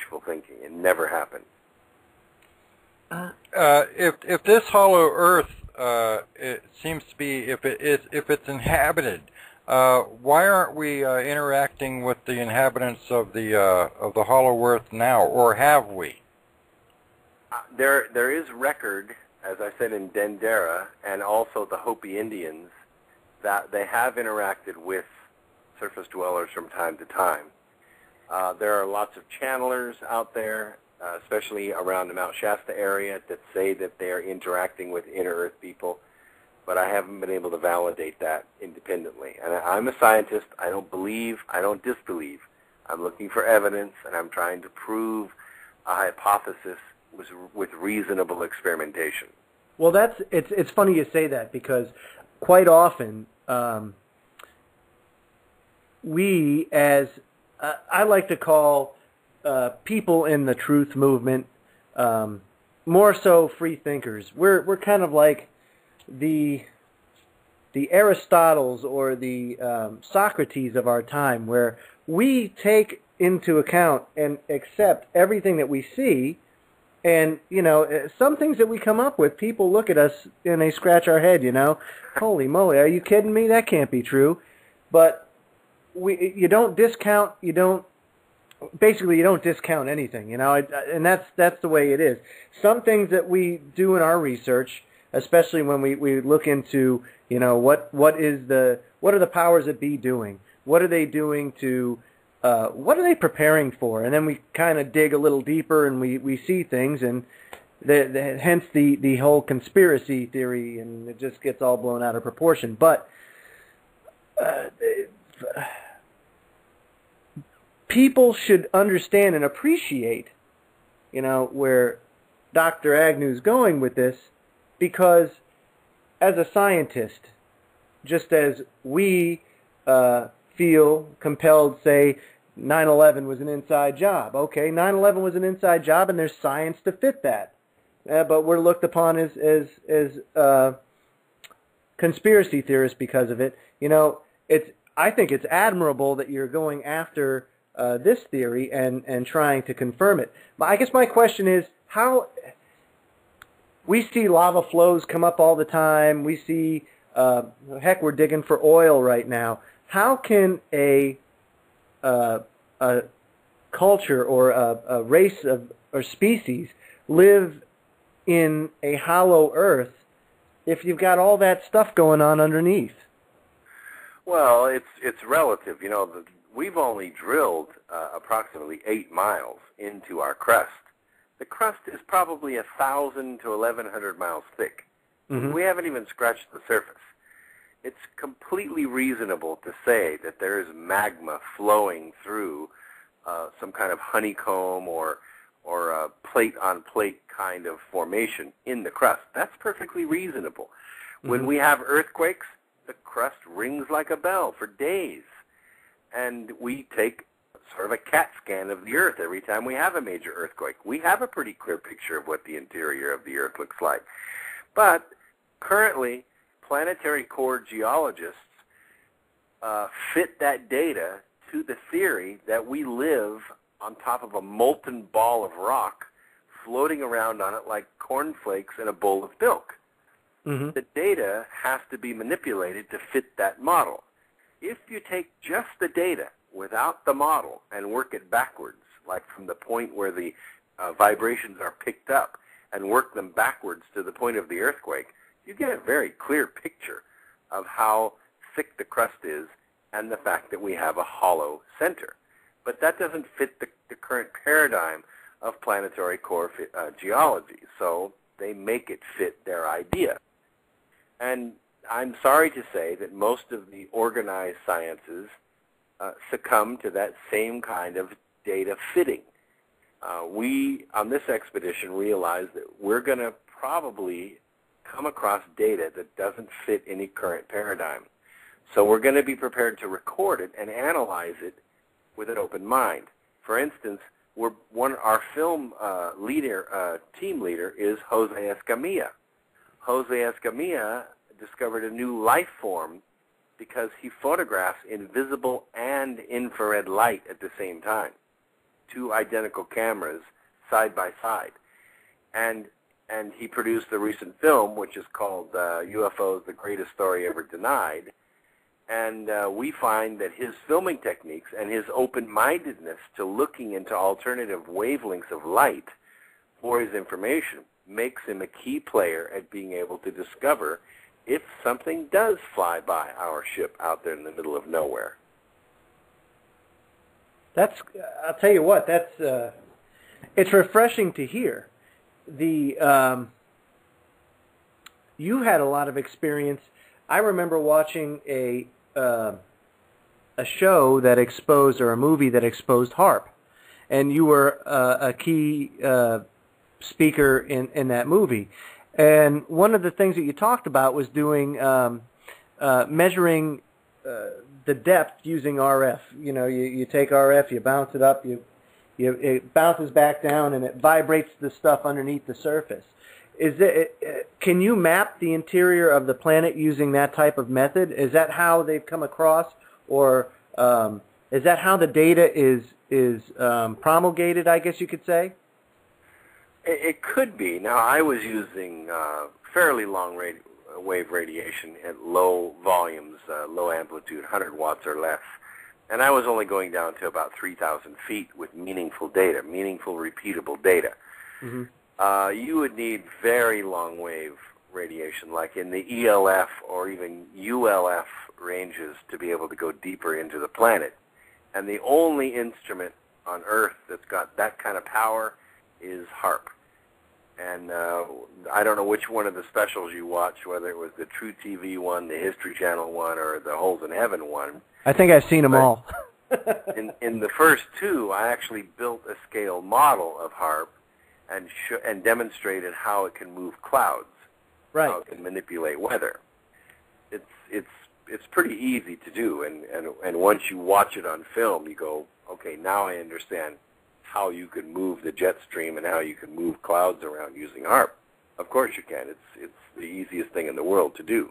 wishful thinking. It never happened. Uh, if if this hollow Earth uh, it seems to be if it is if it's inhabited, uh, why aren't we uh, interacting with the inhabitants of the uh, of the hollow Earth now, or have we? Uh, there there is record, as I said in Dendera, and also the Hopi Indians, that they have interacted with surface dwellers from time to time. Uh, there are lots of channelers out there, uh, especially around the Mount Shasta area, that say that they are interacting with inner Earth people, but I haven't been able to validate that independently. And I'm a scientist. I don't believe. I don't disbelieve. I'm looking for evidence, and I'm trying to prove a hypothesis with, with reasonable experimentation. Well, that's it's it's funny you say that because quite often um, we as uh, I like to call uh, people in the truth movement um, more so free thinkers. We're we're kind of like the the Aristotles or the um, Socrates of our time, where we take into account and accept everything that we see. And, you know, uh, some things that we come up with, people look at us and they scratch our head, you know. Holy moly, are you kidding me? That can't be true. But we you don't discount you don't basically you don't discount anything you know? And that's that's the way it is. Some things that we do in our research especially when we we look into you know what what is the what are the powers that be doing? What are they doing to uh, what are they preparing for? And then we kind of dig a little deeper and we we see things and the, the, hence the the whole conspiracy theory and it just gets all blown out of proportion. But uh, people should understand and appreciate, you know, where Dr. Agnew's going with this, because as a scientist, just as we uh, feel compelled, say, 9/11 was an inside job. Okay, 9/11 was an inside job, and there's science to fit that. Uh, but we're looked upon as as as uh, conspiracy theorists because of it. You know, it's I think it's admirable that you're going after uh, this theory and, and trying to confirm it. I guess my question is how we see lava flows come up all the time. We see, uh, heck, we're digging for oil right now. How can a, uh, a culture or a, a race of or species live in a hollow earth if you've got all that stuff going on underneath? Well, it's it's relative. You know, the, we've only drilled uh, approximately eight miles into our crust. The crust is probably a thousand to eleven hundred miles thick. Mm-hmm. We haven't even scratched the surface. It's completely reasonable to say that there is magma flowing through uh, some kind of honeycomb or or a plate on plate kind of formation in the crust. That's perfectly reasonable. Mm-hmm. When we have earthquakes, the crust rings like a bell for days. And we take sort of a CAT scan of the Earth every time we have a major earthquake. We have a pretty clear picture of what the interior of the Earth looks like. But currently, planetary core geologists uh, fit that data to the theory that we live on top of a molten ball of rock floating around on it like cornflakes in a bowl of milk. Mm-hmm. The data has to be manipulated to fit that model. If you take just the data without the model and work it backwards, like from the point where the uh, vibrations are picked up, and work them backwards to the point of the earthquake, you get a very clear picture of how thick the crust is and the fact that we have a hollow center. But that doesn't fit the, the current paradigm of planetary core uh, geology, so they make it fit their idea. And I'm sorry to say that most of the organized sciences uh, succumb to that same kind of data fitting. Uh, we, on this expedition, realized that we're going to probably come across data that doesn't fit any current paradigm. So we're going to be prepared to record it and analyze it with an open mind. For instance, we're one our film uh, leader, uh, team leader, is Jose Escamilla. Jose Escamilla discovered a new life form because he photographs invisible and infrared light at the same time. two identical cameras side by side, and and he produced a recent film which is called uh, UFOs: The Greatest Story Ever Denied. And uh, we find that his filming techniques and his open-mindedness to looking into alternative wavelengths of light for his information makes him a key player at being able to discover if something does fly by our ship out there in the middle of nowhere. That's, I'll tell you what, that's, uh, it's refreshing to hear. The, um, you had a lot of experience. I remember watching a, uh, a show that exposed, or a movie that exposed HAARP, And you were uh, a key uh, speaker in, in that movie. And one of the things that you talked about was doing um, uh, measuring uh, the depth using RF. You know, you, you take RF, you bounce it up, you, you it bounces back down, and it vibrates the stuff underneath the surface. Is it? Can you map the interior of the planet using that type of method? Is that how they've come across, or um, is that how the data is is um, promulgated? I guess you could say. It, could be. Now, I was using uh, fairly long radi- wave radiation at low volumes, uh, low amplitude, 100 watts or less. And I was only going down to about 3,000 feet with meaningful data, meaningful, repeatable data. Mm-hmm. Uh, you would need very long wave radiation, like in the ELF or even ULF ranges, to be able to go deeper into the planet. And the only instrument on Earth that's got that kind of power is HAARP. And uh, I don't know which one of the specials you watched, whether it was the True TV one, the History Channel one, or the Holes in Heaven one. I think I've seen them but all. in in the first two, I actually built a scale model of HAARP and sh- and demonstrated how it can move clouds, right. how it can manipulate weather. It's it's it's pretty easy to do, and and and once you watch it on film, you go, okay, now I understand how you can move the jet stream and how you can move clouds around using HAARP. Of course you can. It's it's the easiest thing in the world to do.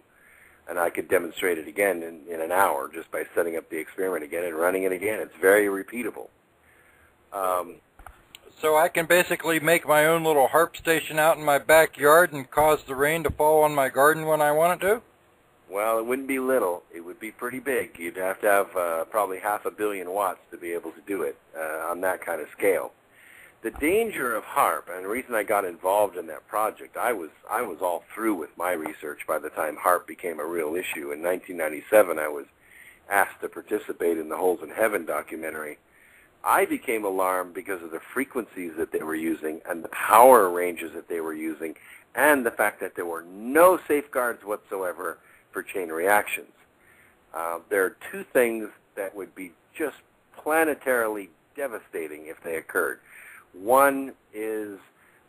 And I could demonstrate it again in, in an hour just by setting up the experiment again and running it again. It's very repeatable. Um, so I can basically make my own little HAARP station out in my backyard and cause the rain to fall on my garden when I want it to? Well, it wouldn't be little. It would be pretty big. You'd have to have uh, probably half a billion watts to be able to do it uh, on that kind of scale. The danger of HAARP, and the reason I got involved in that project, I was I was all through with my research by the time HAARP became a real issue. In 1997, I was asked to participate in the Holes in Heaven documentary. I became alarmed because of the frequencies that they were using and the power ranges that they were using and the fact that there were no safeguards whatsoever for chain reactions. Uh, there are two things that would be just planetarily devastating if they occurred. One is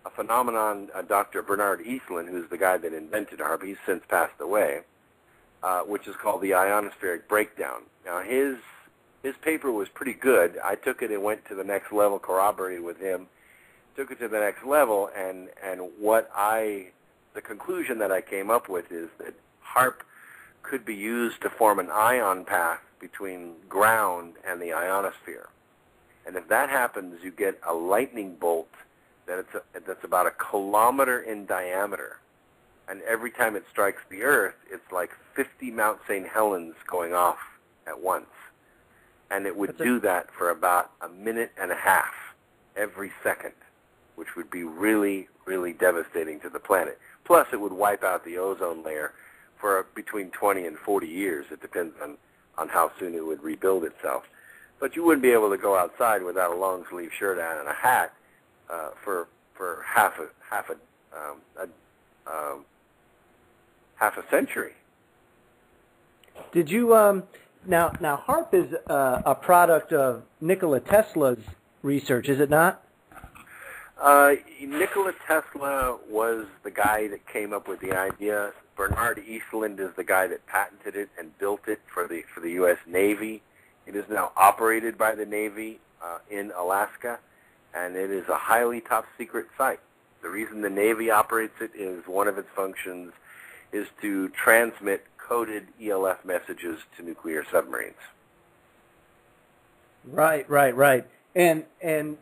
a phenomenon uh, Dr. Bernard Eastlund, who's the guy that invented HAARP, he's since passed away, uh, which is called the ionospheric breakdown. Now, his his paper was pretty good. I took it and went to the next level, corroborated with him, took it to the next level, and and what I the conclusion that I came up with is that HAARP could be used to form an ion path between ground and the ionosphere. And if that happens, you get a lightning bolt that it's a, that's about a kilometer in diameter. And every time it strikes the Earth, it's like 50 Mount St. Helens going off at once. And it would do that for about a minute and a half every second, which would be really, really devastating to the planet. Plus, it would wipe out the ozone layer for between 20 and 40 years. It depends on, on how soon it would rebuild itself. But you wouldn't be able to go outside without a long sleeve shirt on and a hat uh, for for half a half a, um, a um, half a century. Did you um, now now HAARP is uh, a product of Nikola Tesla's research, is it not? Uh, Nikola Tesla was the guy that came up with the idea. Bernard Eastlund is the guy that patented it and built it for the for the U.S. Navy. It is now operated by the Navy uh, in Alaska, and it is a highly top secret site. The reason the Navy operates it is one of its functions is to transmit coded ELF messages to nuclear submarines. Right, right, right. and and